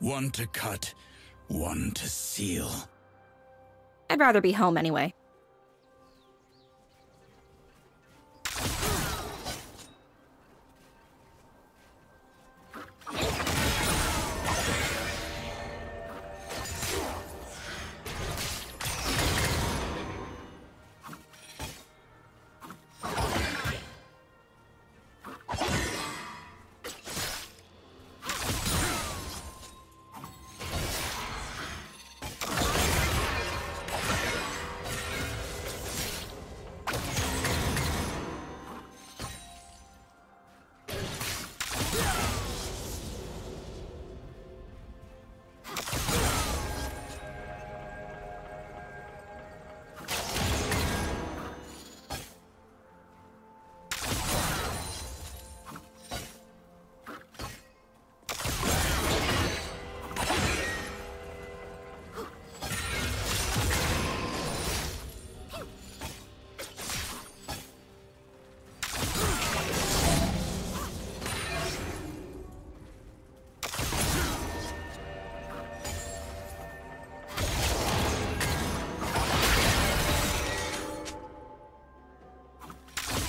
One to cut, one to seal. I'd rather be home anyway.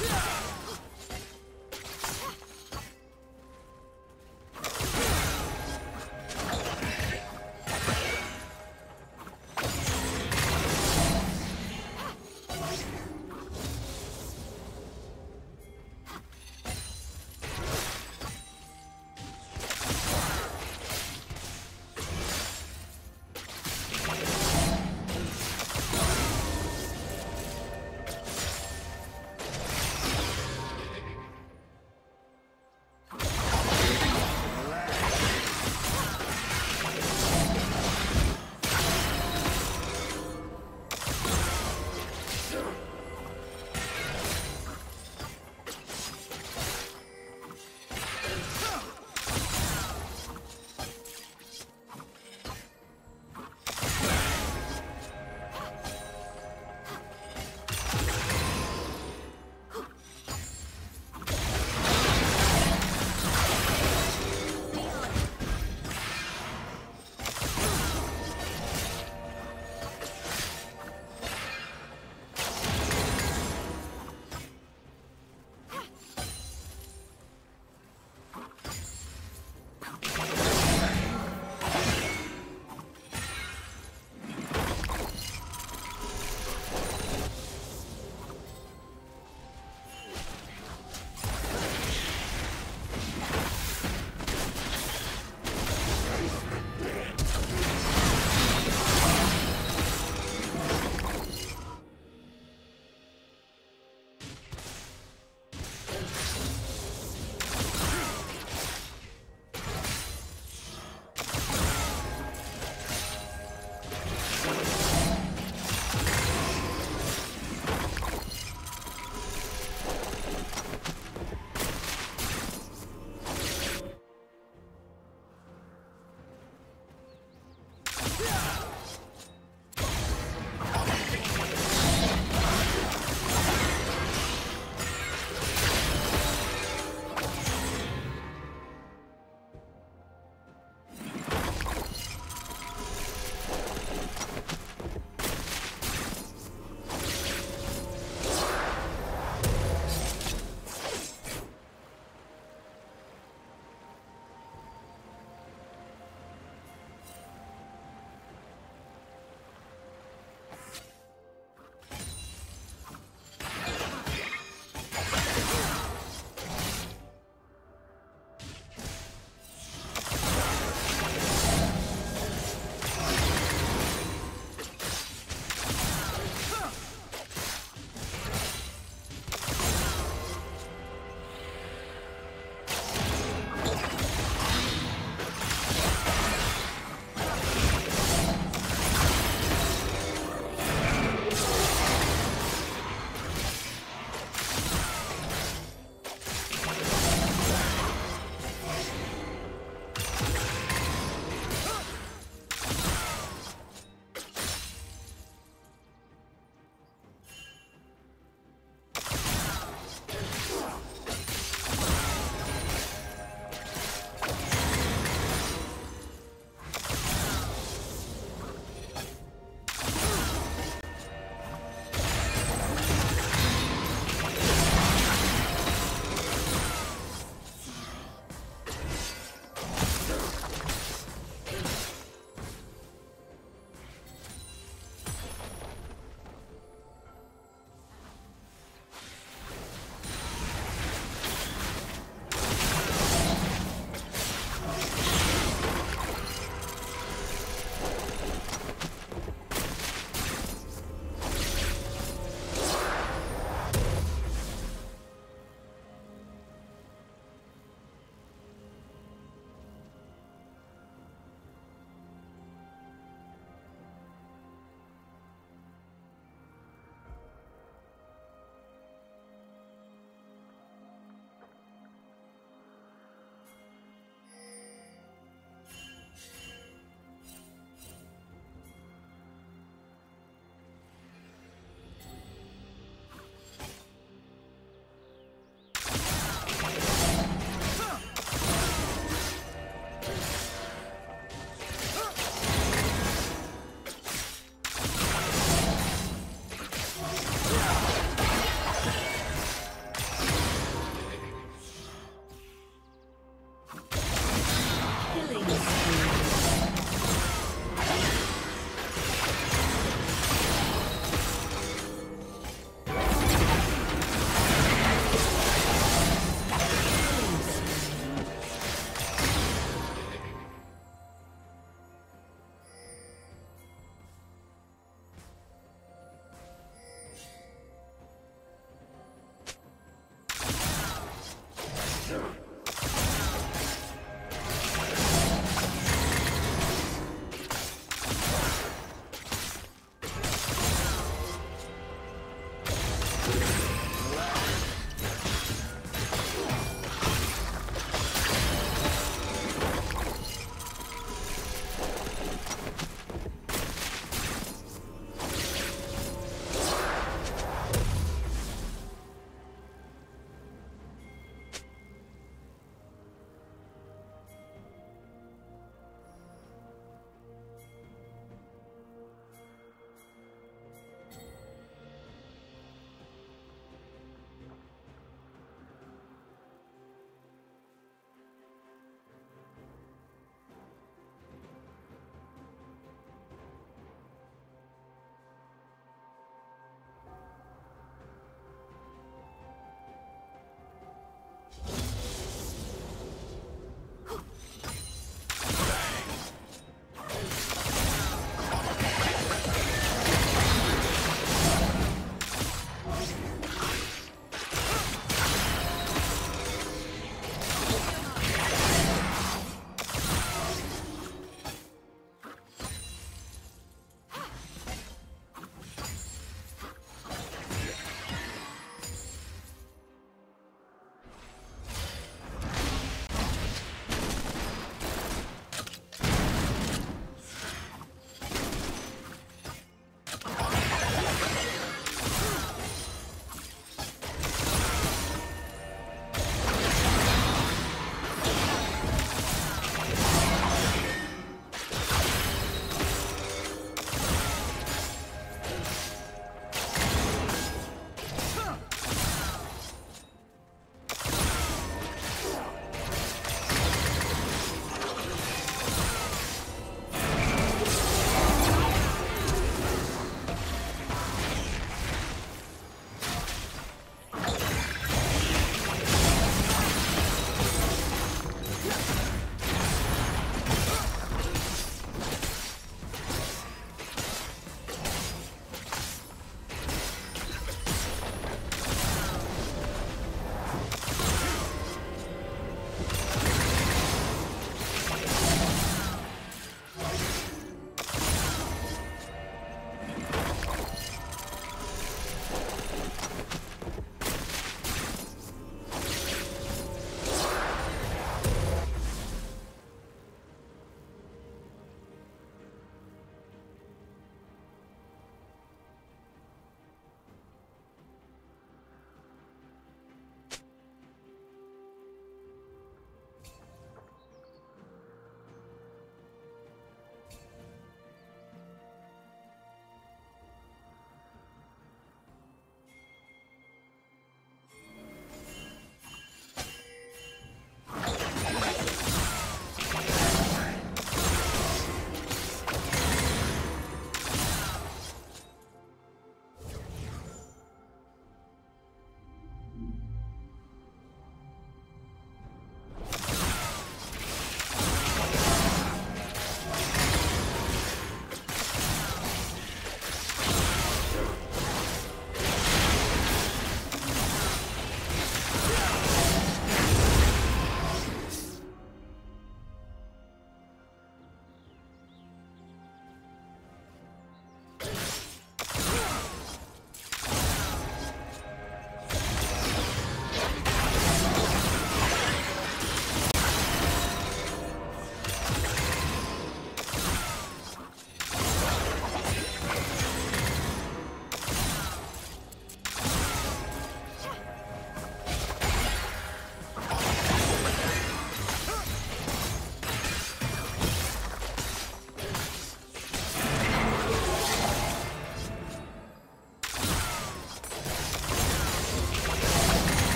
Yeah!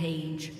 Rampage.